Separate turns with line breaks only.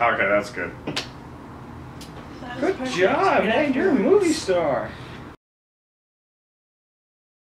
Okay, that's good.
That
Good job, man. You're a movie star.